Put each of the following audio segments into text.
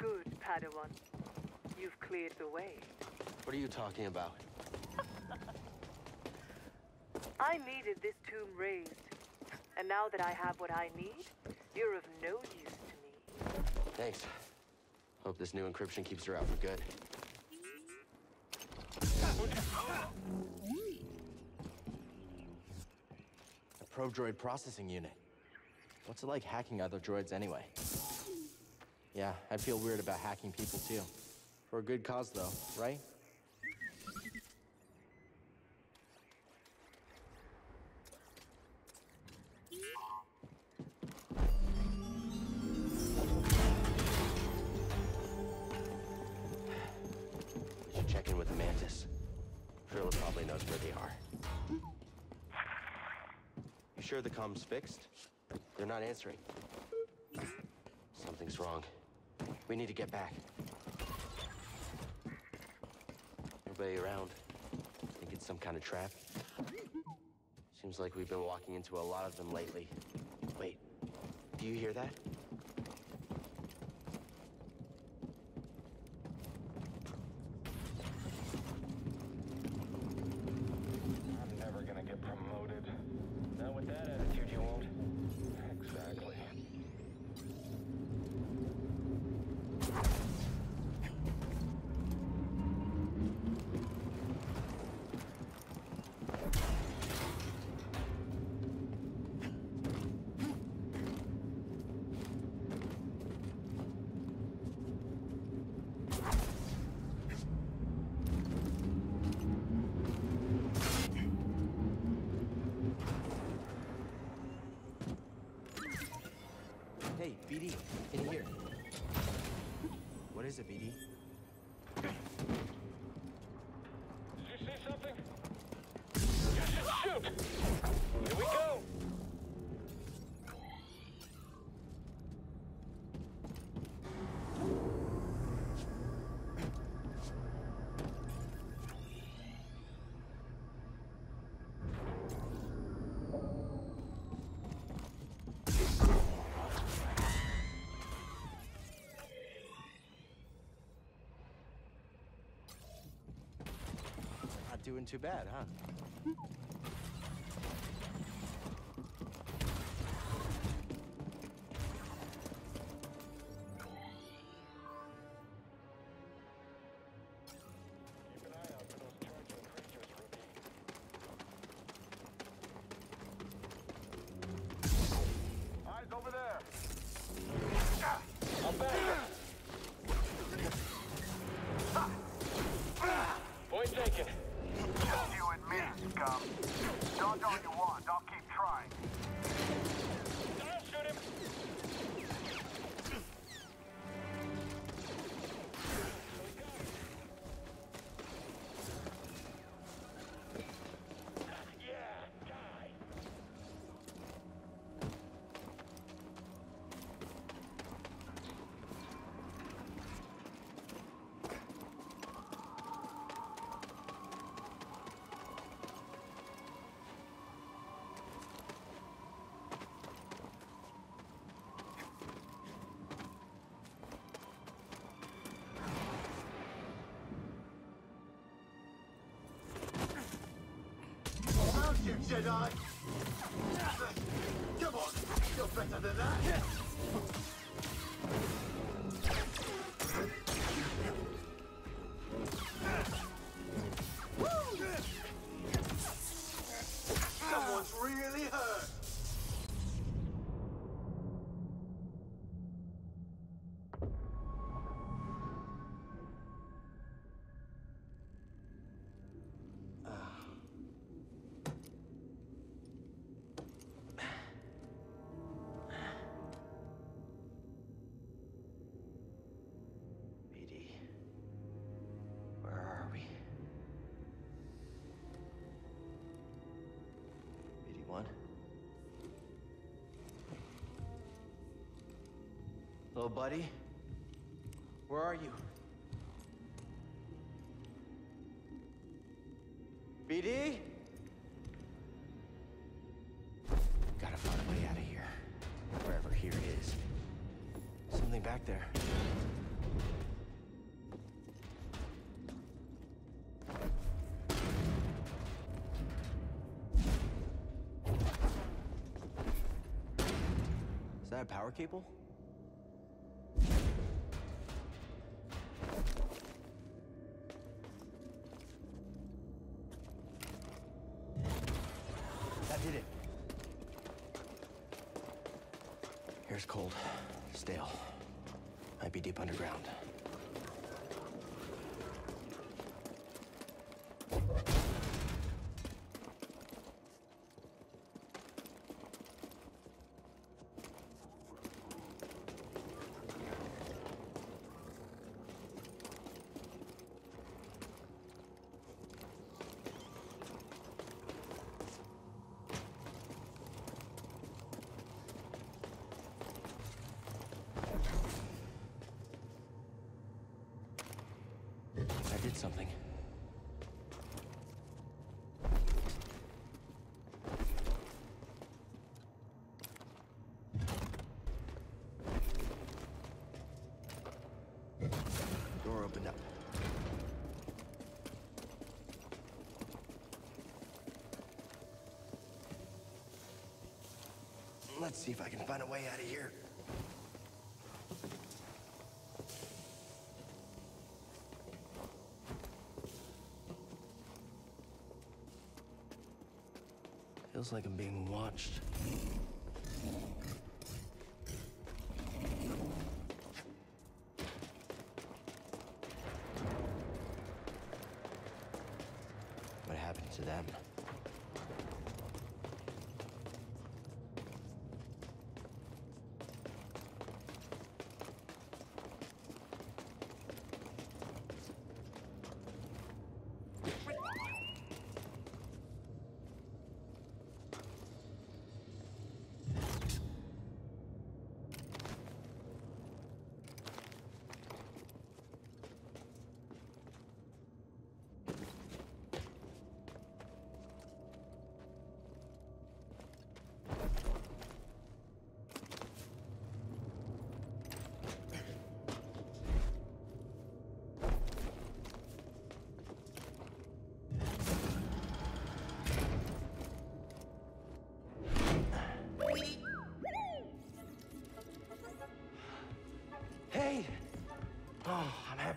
Good, Padawan. You've cleared the way. What are you talking about? I needed this tomb raised. And now that I have what I need, you're of no use to me. Thanks. Hope this new encryption keeps her out for good. A probe droid processing unit. What's it like hacking other droids anyway? Yeah, I'd feel weird about hacking people too. For a good cause though, right? We should check in with the Mantis. Trilla probably knows where they are. You sure the comms fixed? They're not answering. Something's wrong. We need to get back. Nobody around. Think it's some kind of trap? Seems like we've been walking into a lot of them lately. Wait, do you hear that? I'm never gonna get promoted. Not with that attitude, you won't. Exactly. Hey, BD, in here. What is it, BD? Doing too bad, huh? Keep an eye out for those charging creatures, rookie. Eyes over there! I'm! Point taken. Jedi! Come on, you're better than that! Hello, buddy. Where are you? BD? Gotta find a way out of here. Wherever here is. Something back there. Is that a power cable? Cold, stale. Might be deep underground. I did something. Door opened up. Let's see if I can find a way out of here. Like I'm being watched.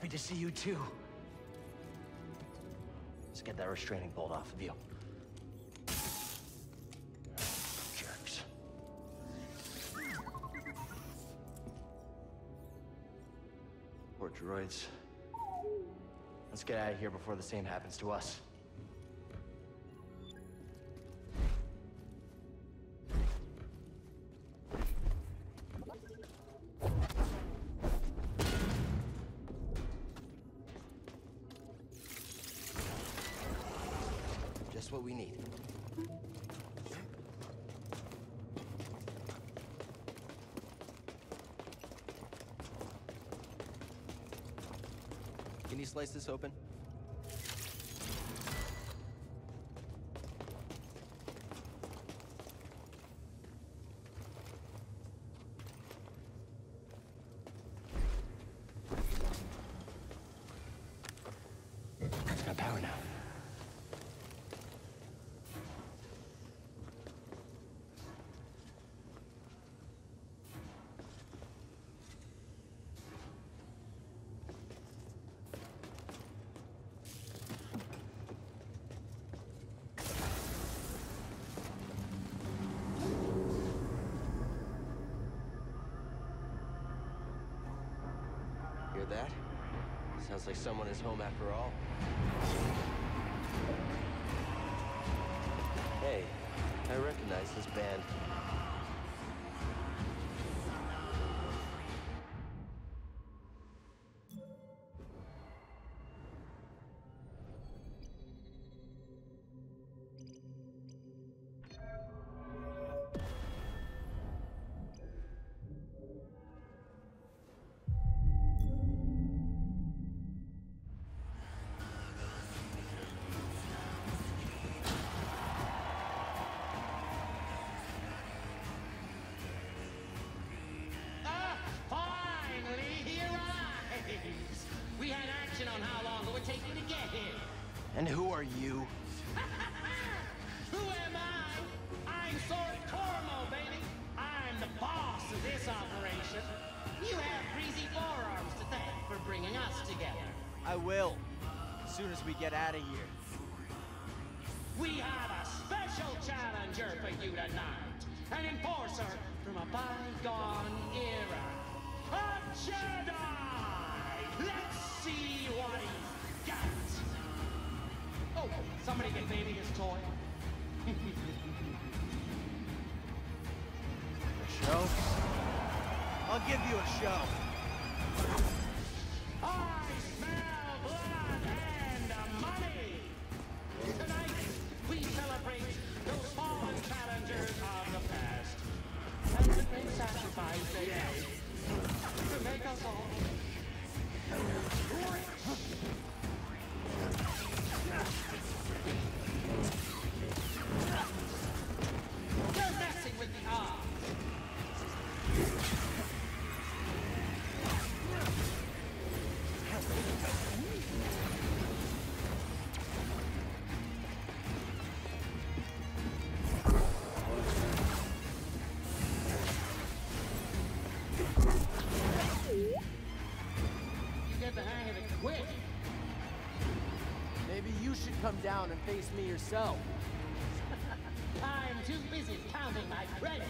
Happy to see you too. Let's get that restraining bolt off of you. Jerks. Poor droids. Let's get out of here before the same happens to us. What we need. Can you slice this open? It's got power now. Hear that? Sounds like someone is home after all. Hey, I recognize this band. And who are you? Who am I? I'm Sorc Tormo, baby! I'm the boss of this operation, you have greasy forearms to thank for bringing us together. I will. As soon as we get out of here. We have a special challenger for you tonight. An enforcer from a bygone era. A Jedi! Let's see what he's got. Oh, somebody get baby his toy. Show? I'll give you a show. Come down and face me yourself. I'm too busy counting my credits.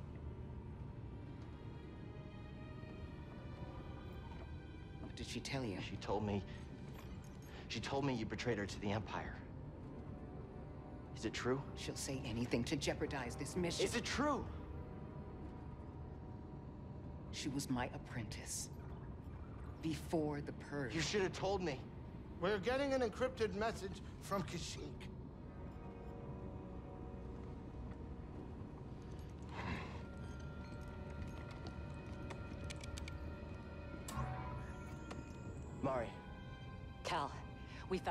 She tell you? She told me. She told me you betrayed her to the Empire. Is it true? She'll say anything to jeopardize this mission. Is it true? She was my apprentice. Before the purge. You should have told me. We're getting an encrypted message from Kashyyyk.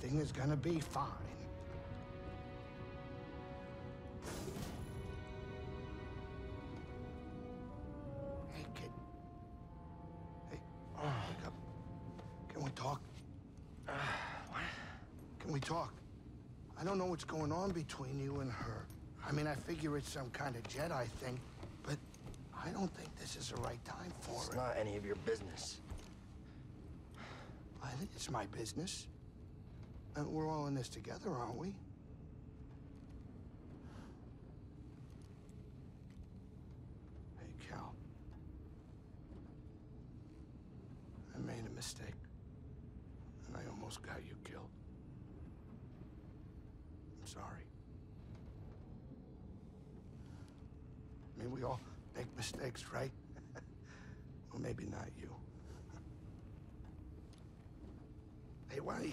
Everything is gonna be fine. Hey, kid. Hey, wake up. Can we talk? Uh, what? Can we talk? I don't know what's going on between you and her. I mean, I figure it's some kind of Jedi thing, but I don't think this is the right time for It's it. It's not any of your business. I think it's my business. And we're all in this together, aren't we? Hey, Cal. I made a mistake. And I almost got you killed. I'm sorry. I mean, we all make mistakes, right? well, maybe not you. Hey, why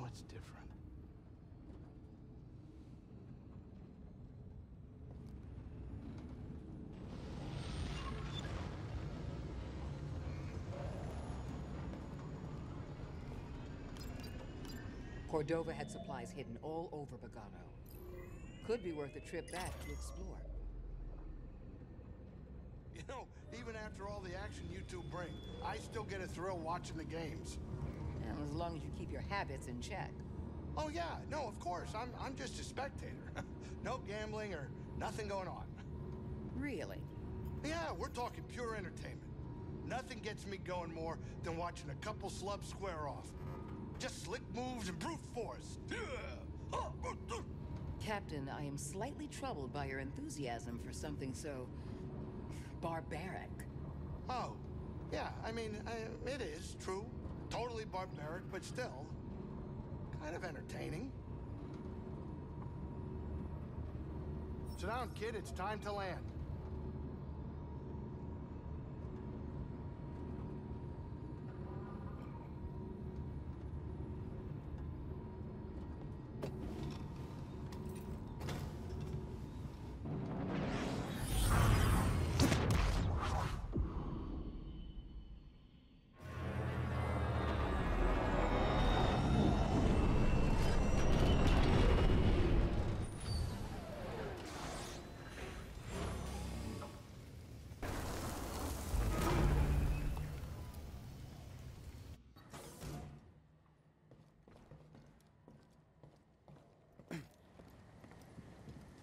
Now it's different. Cordova had supplies hidden all over Bogano. Could be worth a trip back to explore. You know, even after all the action you two bring, I still get a thrill watching the games. As long as you keep your habits in check. Oh yeah, no, of course. I'm I'm just a spectator. no gambling or nothing going on. Really? Yeah, we're talking pure entertainment. Nothing gets me going more than watching a couple slubs square off. Just slick moves and brute force. Captain, I am slightly troubled by your enthusiasm for something so... barbaric. Oh, yeah, I mean, I, it is true. Totally barbaric, but still kind of entertaining. Sit down, kid. It's time to land.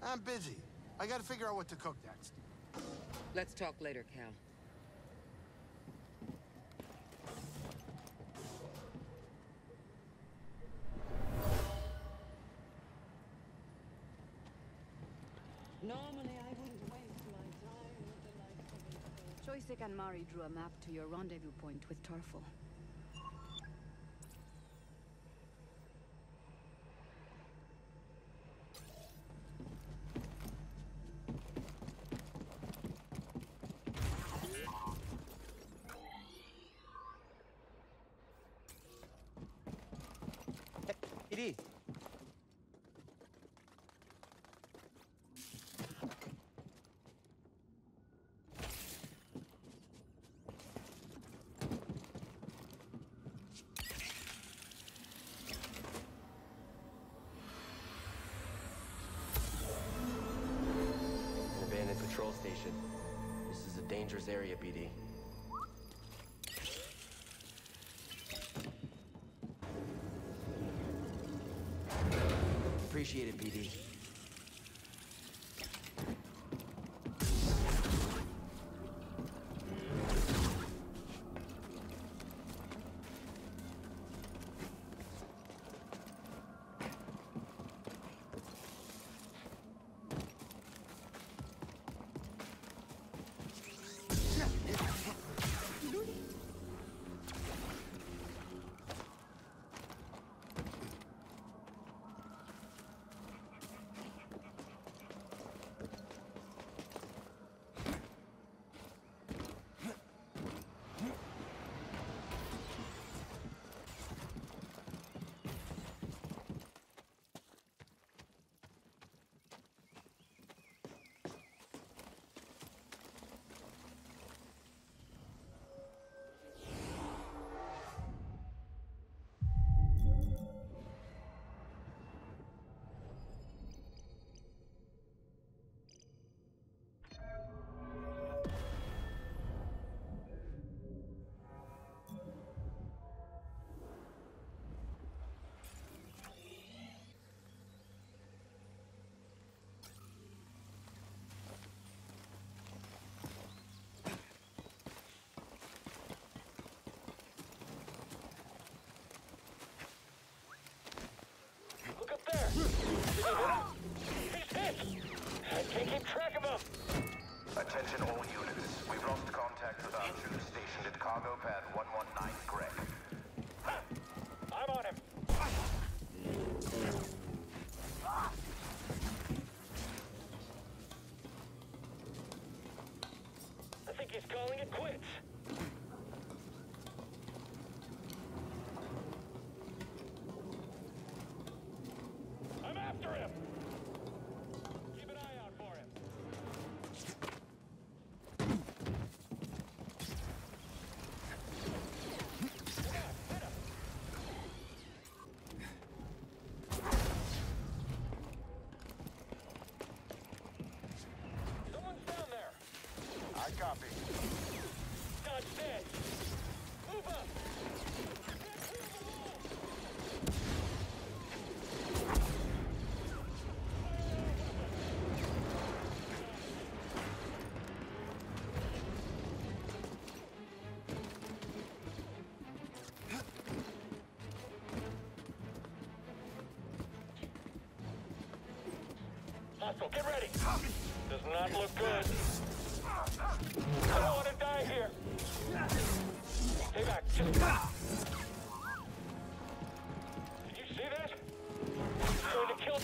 I'm busy. I gotta figure out what to cook next. Let's talk later, Cal. Normally, I wouldn't waste my time with the likes of Joystick and Mari drew a map to your rendezvous point with Tarfful. station. This is a dangerous area, BD. Appreciate it, BD. Attention all units. We've lost contact with our troops stationed at cargo pad 119 copy. Not dead! Move up! Get ready! Does not look good. I don't want to die here. Did you see that? Going to kill...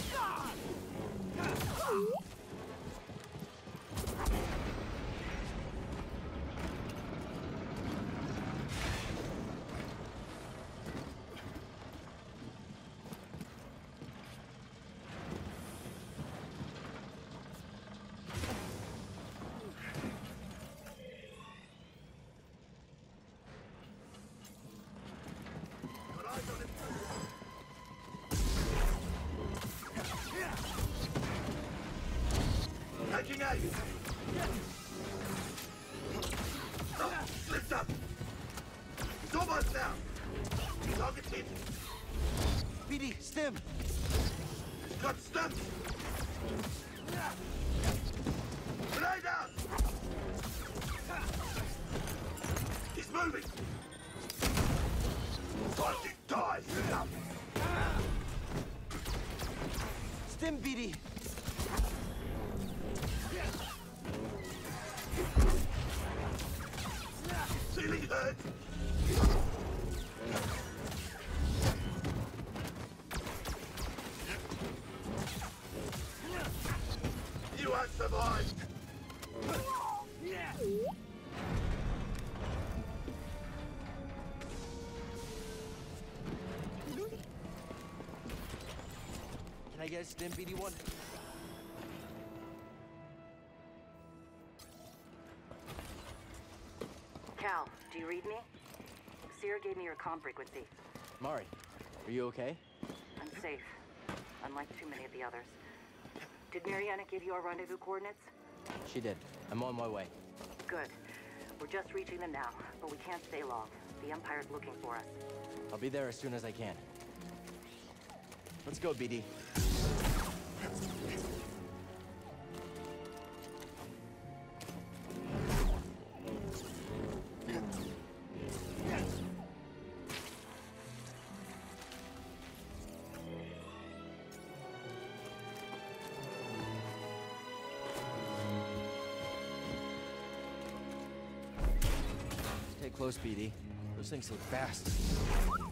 Aim! Can I get a stim, BD1? Cal, do you read me? Seer gave me your comm frequency. Mari, are you okay? I'm safe, unlike too many of the others. Did Mariana give you our rendezvous coordinates? She did. I'm on my way. Good. We're just reaching them now, but we can't stay long. The Empire's looking for us. I'll be there as soon as I can. Let's go, BD. Close, BD. Those things look fast.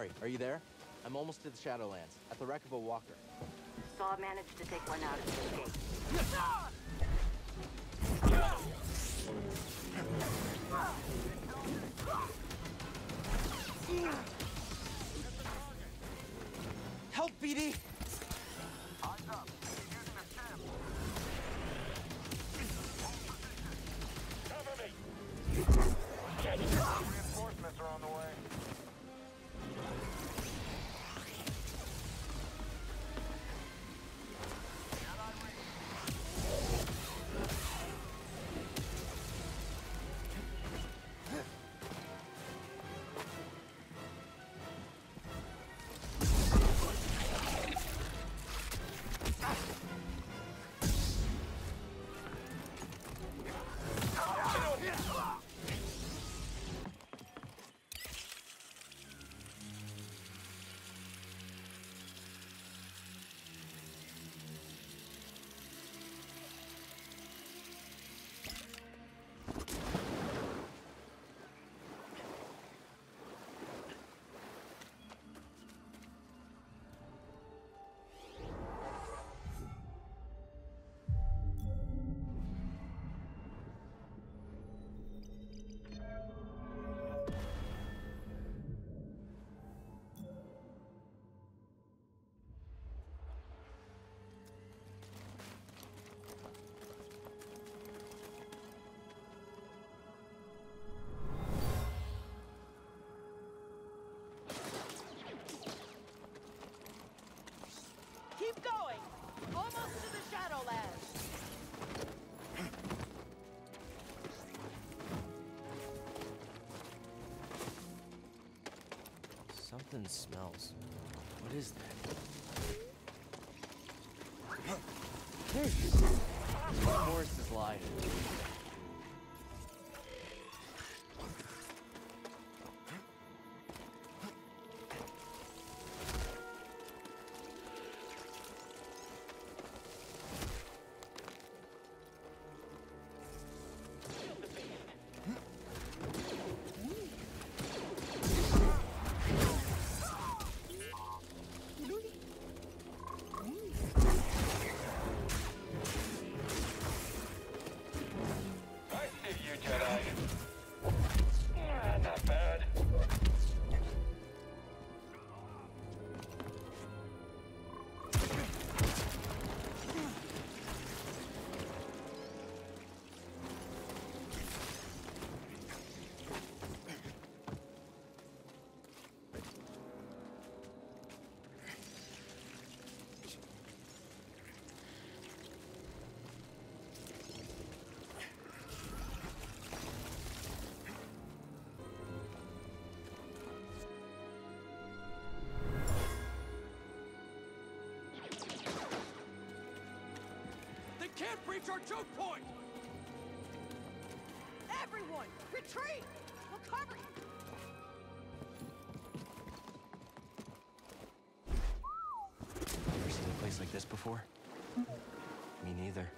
Mari, are you there? I'm almost to the Shadowlands, at the wreck of a walker. Saw managed to take one out of the escape. Help, BD! Something smells. What is that? Is. Can't breach our choke point! Everyone, retreat! We'll cover you! Ever seen a place like this before? Me neither.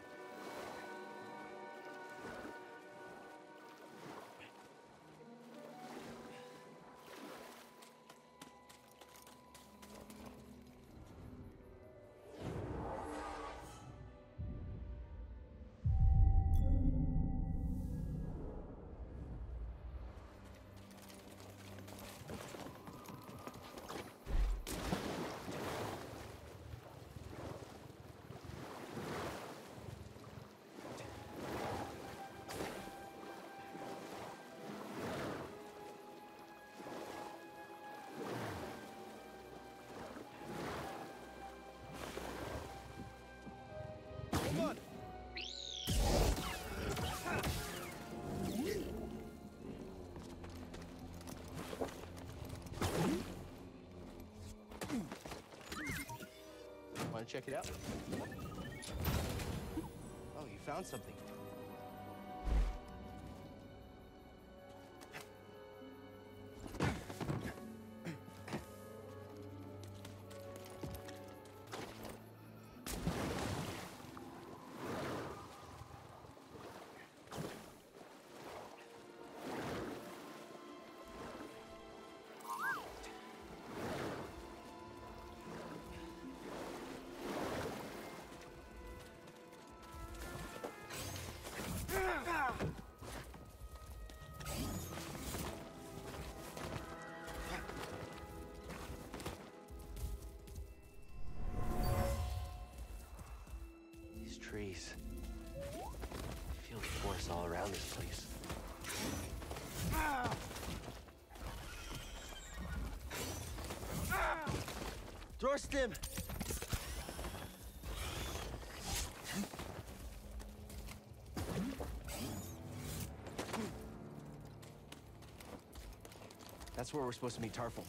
Want to check it out? Oh, you found something. Trees. I feel the force all around this place. Dorstim! That's where we're supposed to meet Tarfful.